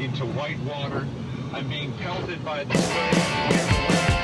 into white water. I'm being pelted by the.